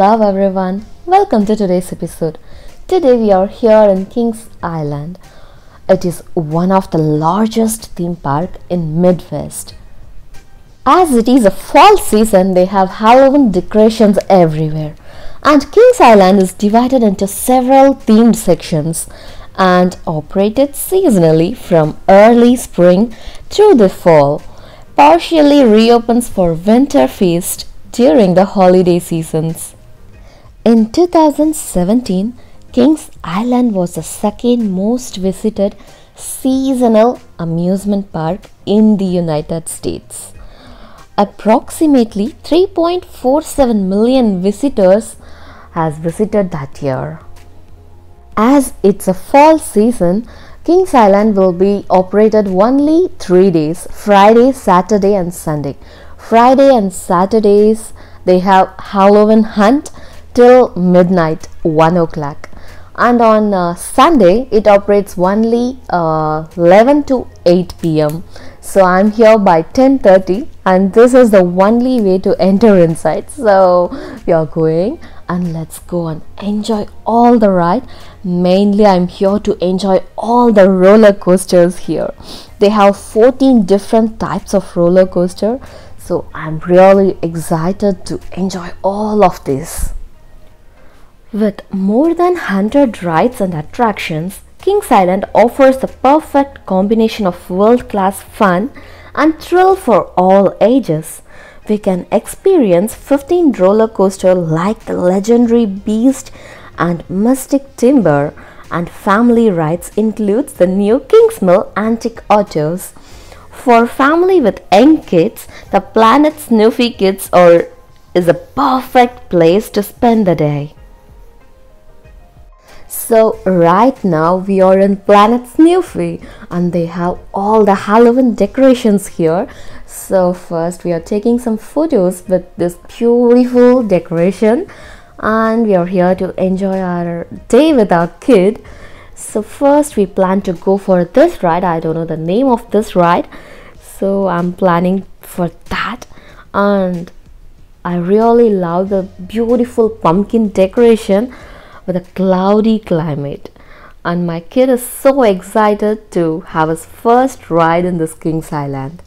Hello everyone, welcome to today's episode. Today we are here in Kings Island. It is one of the largest theme park in Midwest. As it is a fall season, they have Halloween decorations everywhere. And Kings Island is divided into several themed sections and operated seasonally from early spring through the fall. Partially reopens for WinterFest during the holiday seasons. In 2017, Kings Island was the second most visited seasonal amusement park in the United States. Approximately 3.47 million visitors has visited that year. As it's a fall season, Kings Island will be operated only 3 days, Friday, Saturday and Sunday. Friday and Saturdays they have Halloween Haunt till midnight 1 o'clock. And on uh, Sunday it operates only uh, 11 to 8 pm so I'm here by 10:30 and this is the only way to enter inside. So are going and let's go and enjoy all the ride. Mainly I'm here to enjoy all the roller coasters here. They have 14 different types of roller coaster. So I'm really excited to enjoy all of this. With more than 100 rides and attractions, Kings Island offers the perfect combination of world-class fun and thrill for all ages. We can experience 15 roller coasters like the legendary Beast and Mystic Timber and family rides includes the new Kingsmill Antique Autos. For family with young kids, the Planet Snoopy Kids or is a perfect place to spend the day. So right now we are in Planet Snoopy and they have all the Halloween decorations here. So first we are taking some photos with this beautiful decoration and we are here to enjoy our day with our kid. So first we plan to go for this ride. I don't know the name of this ride. So I'm planning for that and I really love the beautiful pumpkin decoration with a cloudy climate and my kid is so excited to have his first ride in this Kings Island.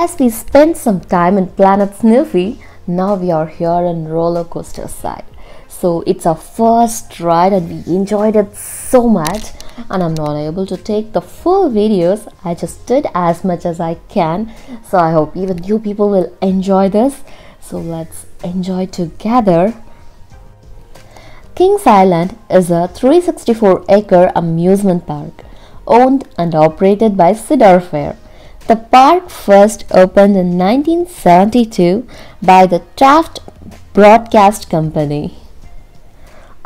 As we spent some time in Planet Snoopy, now we are here in roller coaster side. So it's our first ride and we enjoyed it so much and I'm not able to take the full videos. I just did as much as I can. So I hope even you people will enjoy this. So let's enjoy together. Kings Island is a 364 acre amusement park owned and operated by Cedar Fair. The park first opened in 1972 by the Taft Broadcast Company.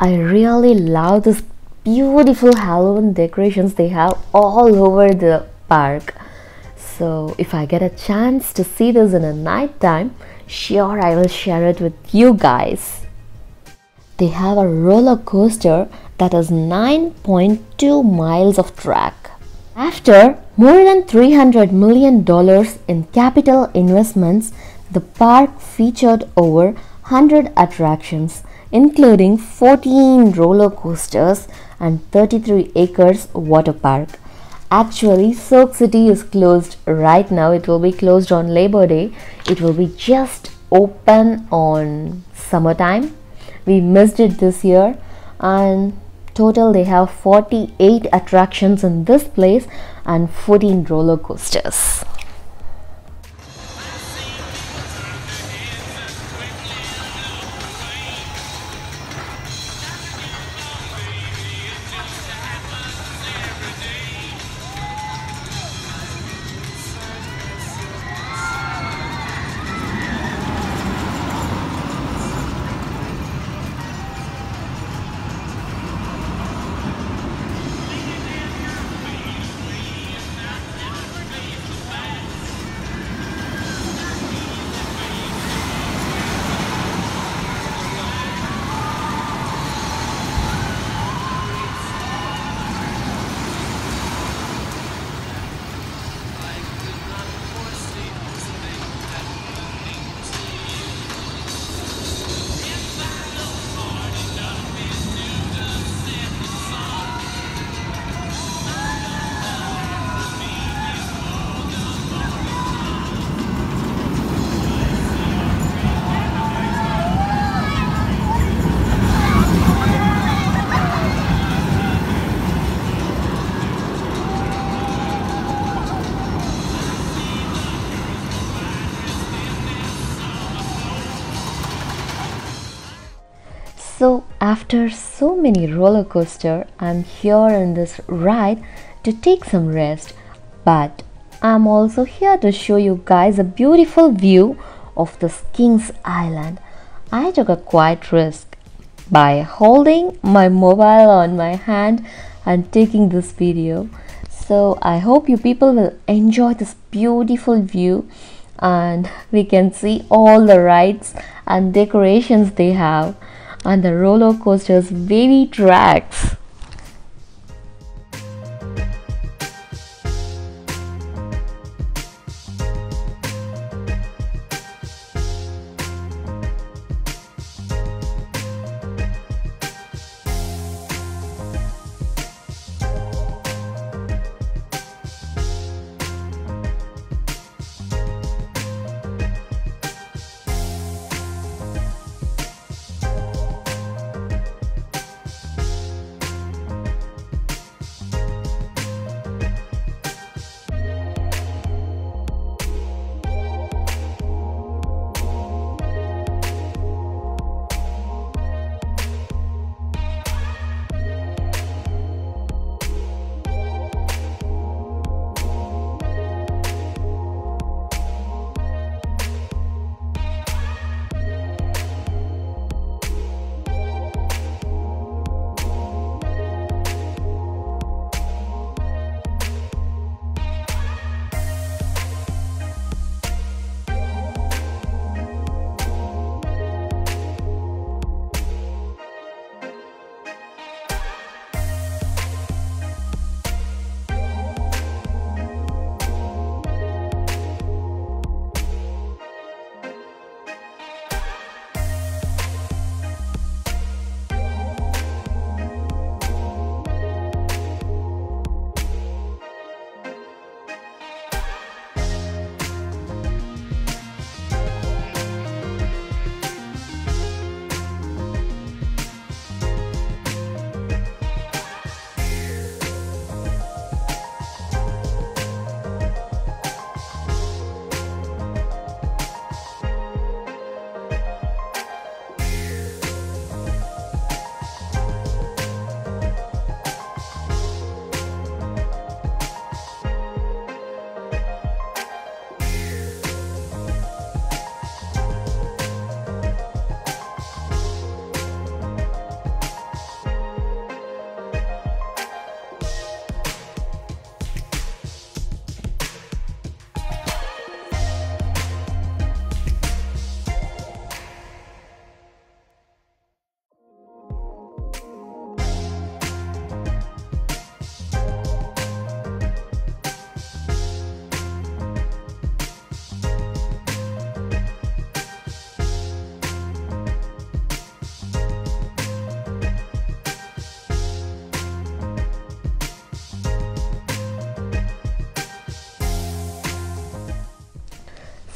I really love this beautiful Halloween decorations they have all over the park. So if I get a chance to see this in a night time, sure I will share it with you guys. They have a roller coaster that is 9.2 miles of track. After more than $300 million in capital investments, the park featured over 100 attractions, including 14 roller coasters and 33 acres water park. Actually, Soak City is closed right now. It will be closed on Labor Day. It will be just open on summertime. We missed it this year and Total they have 48 attractions in this place and 14 roller coasters. After so many roller coaster, I'm here in this ride to take some rest. But I'm also here to show you guys a beautiful view of the Kings Island. I took a quiet risk by holding my mobile on my hand and taking this video. So I hope you people will enjoy this beautiful view and we can see all the rides and decorations they have and the roller coaster's wavy tracks.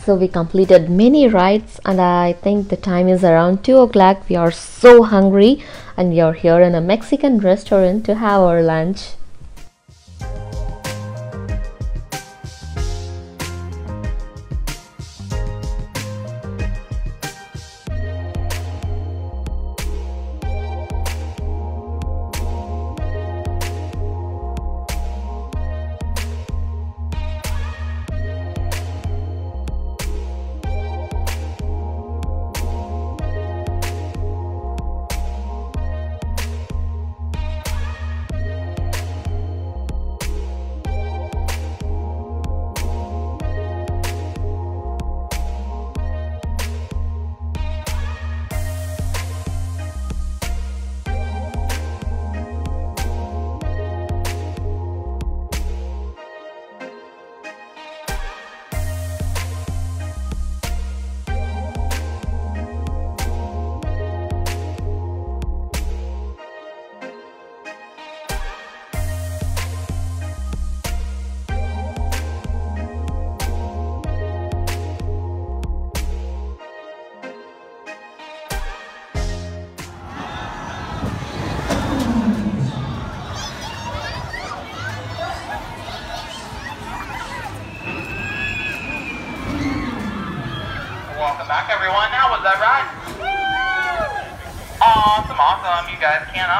So we completed many rides and I think the time is around 2 o'clock. We are so hungry and we are here in a Mexican restaurant to have our lunch.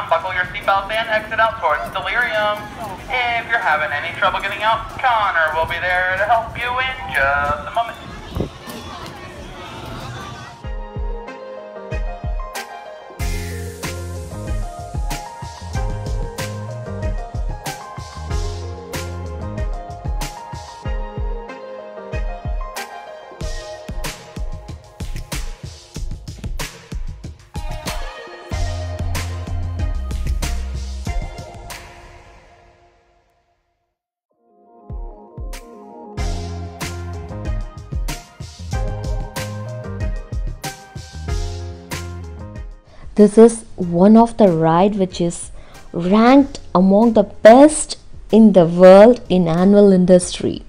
Unbuckle your seatbelts and exit out towards Delirium. If you're having any trouble getting out, Connor will be there to help you in just a moment. This is one of the ride which is ranked among the best in the world in annual industry.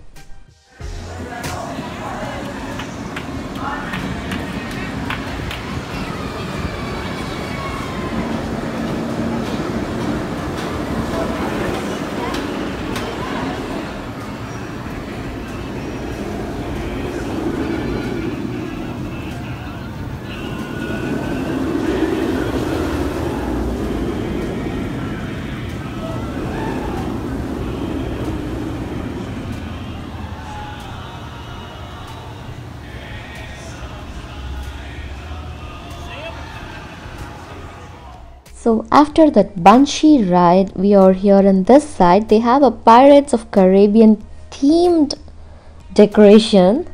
So after that Banshee ride, we are here in this side. They have a Pirates of Caribbean themed decoration.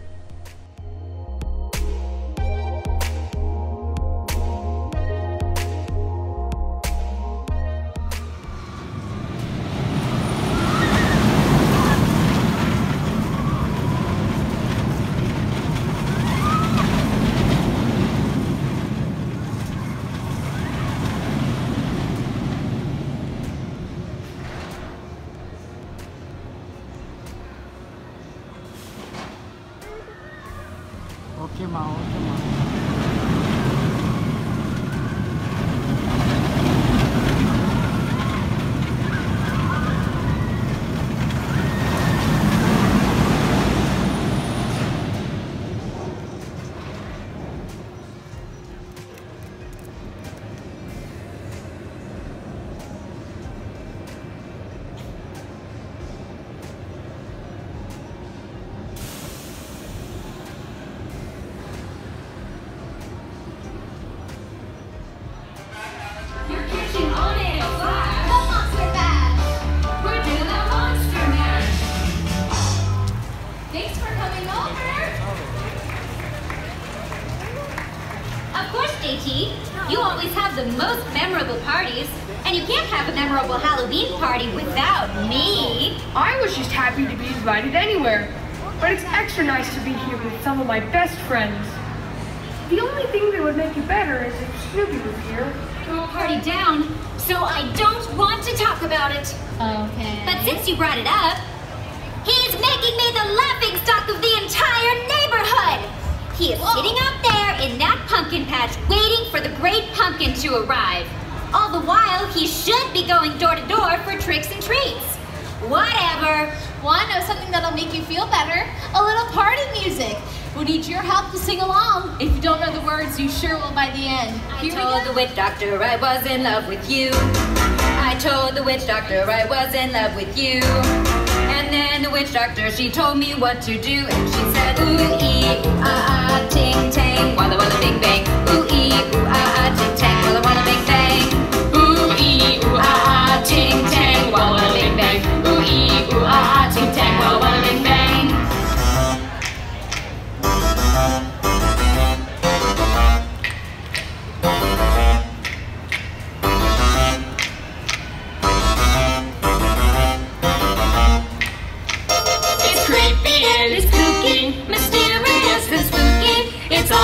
Memorable Halloween party without me. I was just happy to be invited anywhere, but it's extra nice to be here with some of my best friends. The only thing that would make it better is if Snoopy was here. Party down, so I don't want to talk about it. Okay. But since you brought it up, he's making me the laughing stock of the entire neighborhood. He is sitting out there in that pumpkin patch waiting for the great pumpkin to arrive. All the while, he should be going door to door for tricks and treats. Whatever. Want to know something that'll make you feel better? A little party music. We'll need your help to sing along. If you don't know the words, you sure will by the end. I Here we told the witch doctor I was in love with you. I told the witch doctor I was in love with you. And then the witch doctor, she told me what to do. And she said, ooh, ee, ah, ah, ting, tang, walla, walla, bing, bang.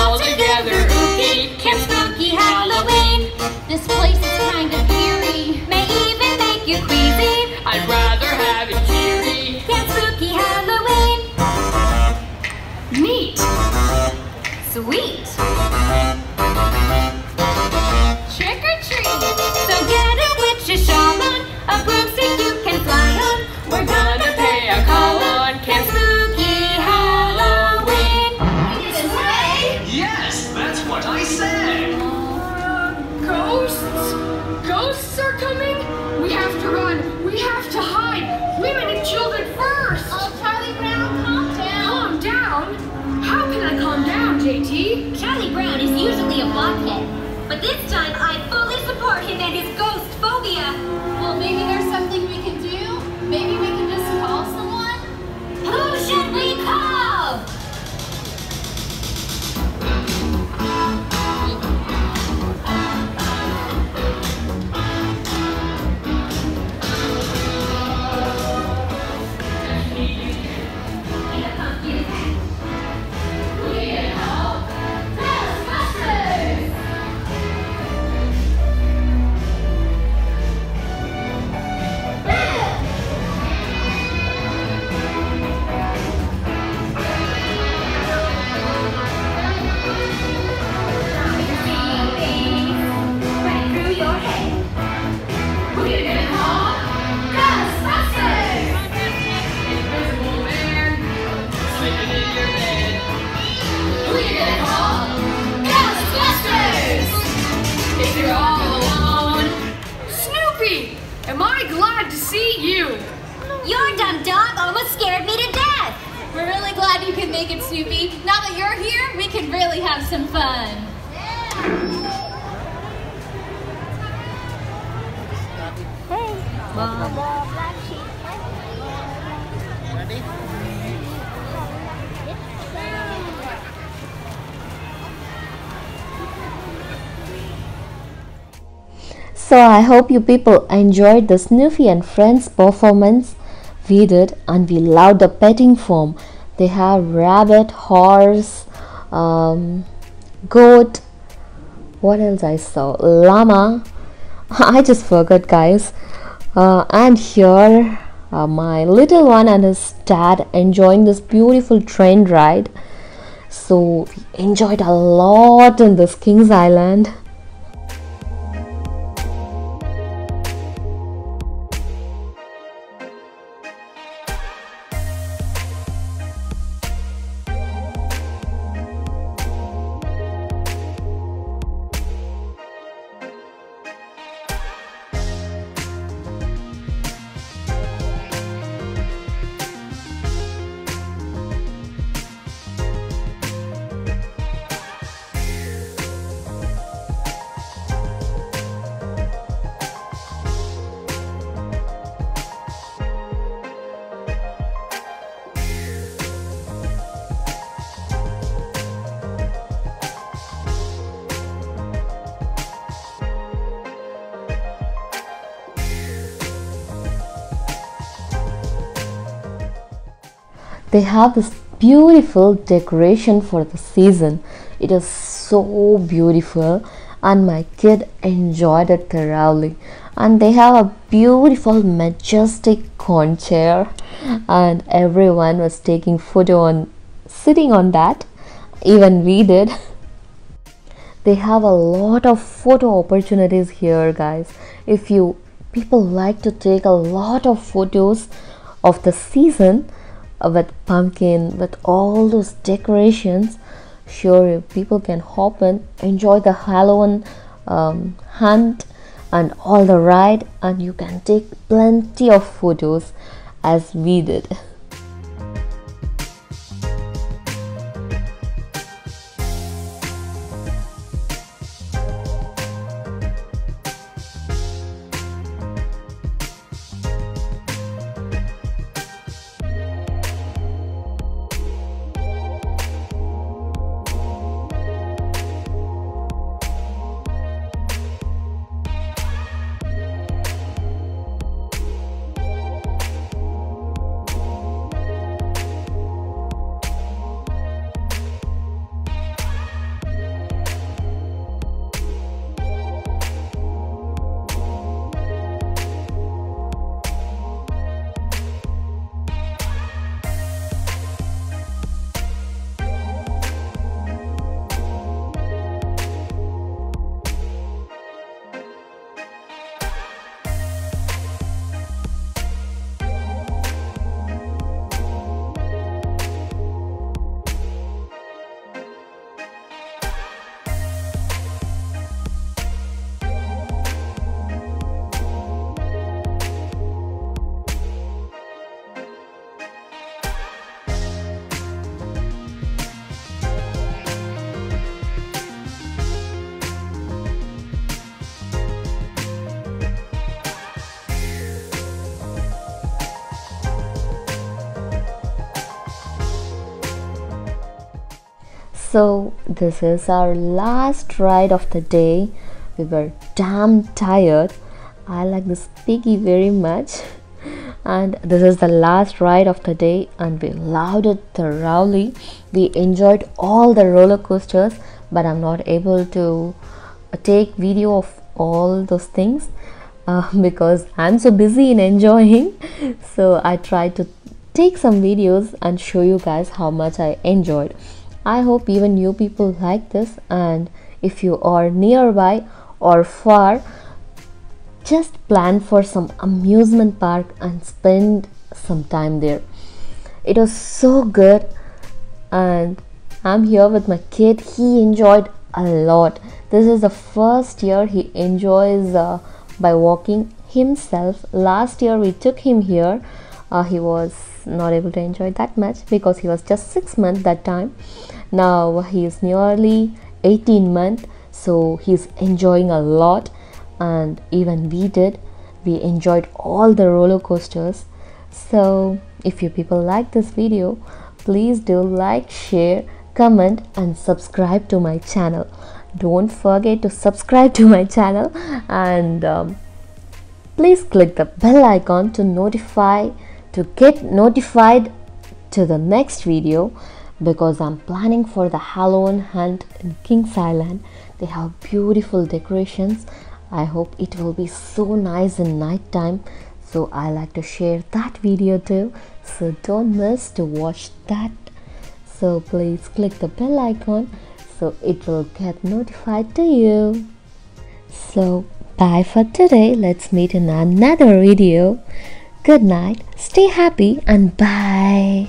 All together this time I Am I glad to see you? Your dumb dog almost scared me to death. We're really glad you could make it, Snoopy. Now that you're here, we can really have some fun. So I hope you people enjoyed the Snoopy and Friends performance. We did, and we loved the petting form. They have rabbit, horse, um, goat. What else I saw? Llama. I just forgot, guys. Uh, and here, uh, my little one and his dad enjoying this beautiful train ride. So we enjoyed a lot in this Kings Island. They have this beautiful decoration for the season. It is so beautiful. And my kid enjoyed it thoroughly. And they have a beautiful majestic corn chair. And everyone was taking photo on sitting on that. Even we did. They have a lot of photo opportunities here guys. If you people like to take a lot of photos of the season with pumpkin with all those decorations sure people can hop in enjoy the halloween um, hunt and all the ride and you can take plenty of photos as we did So, this is our last ride of the day. We were damn tired. I like this piggy very much. And this is the last ride of the day, and we loved it thoroughly. We enjoyed all the roller coasters, but I'm not able to take video of all those things uh, because I'm so busy in enjoying. So, I tried to take some videos and show you guys how much I enjoyed. I hope even you people like this and if you are nearby or far just plan for some amusement park and spend some time there. It was so good and I'm here with my kid. He enjoyed a lot. This is the first year he enjoys uh, by walking himself. Last year we took him here. Uh, he was not able to enjoy that much because he was just six months that time. Now he is nearly 18 months so he's enjoying a lot. And even we did. We enjoyed all the roller coasters. So if you people like this video please do like share comment and subscribe to my channel. Don't forget to subscribe to my channel. And um, please click the bell icon to notify to get notified to the next video because I'm planning for the Halloween Haunt in Kings Island. They have beautiful decorations. I hope it will be so nice in night time. So I like to share that video too. So don't miss to watch that. So please click the bell icon so it will get notified to you. So bye for today. Let's meet in another video. Good night. Stay happy and bye.